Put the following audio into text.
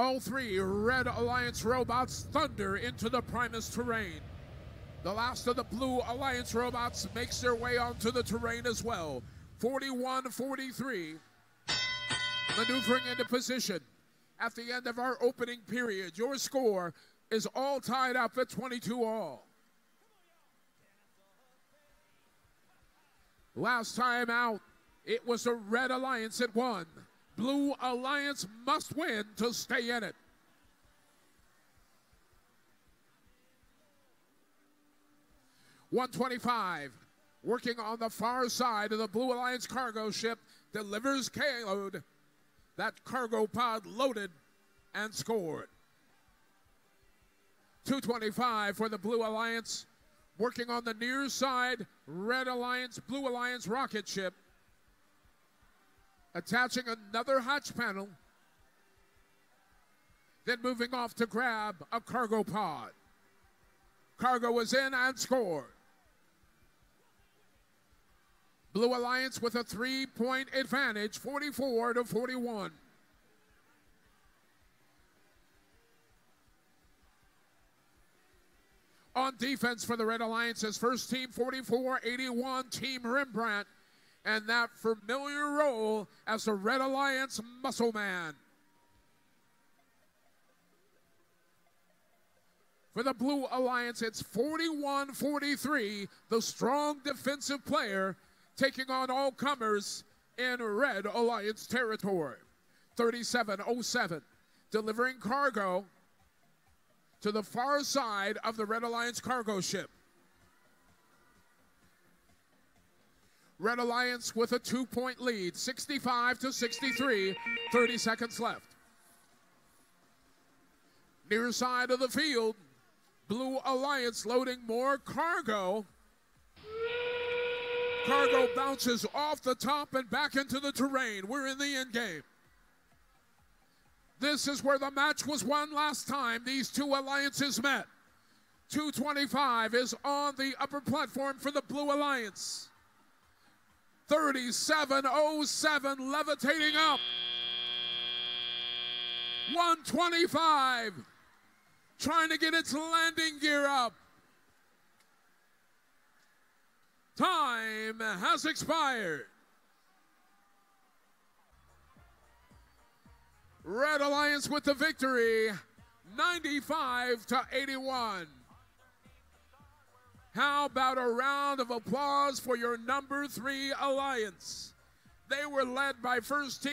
All three Red Alliance robots thunder into the Primus terrain. The last of the Blue Alliance robots makes their way onto the terrain as well. 41 43. Maneuvering into position. At the end of our opening period, your score is all tied up at 22 all. Last time out, it was the Red Alliance that won. Blue Alliance must win to stay in it. One twenty-five, working on the far side of the Blue Alliance cargo ship, delivers payload. That cargo pod loaded and scored. 225 for the Blue Alliance, working on the near side, Red Alliance, Blue Alliance rocket ship attaching another hatch panel, then moving off to grab a cargo pod. Cargo was in and scored. Blue Alliance with a three point advantage, 44 to 41. On defense for the Red Alliance is first team 44 81, Team Rembrandt and that familiar role as the Red Alliance Muscle Man. For the Blue Alliance, it's 41 43, the strong defensive player taking on all comers in Red Alliance territory. 3707, delivering cargo to the far side of the Red Alliance cargo ship. Red Alliance with a two point lead, 65 to 63, 30 seconds left. Near side of the field, Blue Alliance loading more cargo. Cargo bounces off the top and back into the terrain. We're in the end game. This is where the match was won last time these two alliances met. 225 is on the upper platform for the Blue Alliance. 3707 levitating up. 125 trying to get its landing gear up. Time has expired. Red Alliance with the victory, 95 to 81. How about a round of applause for your number three alliance? They were led by first team.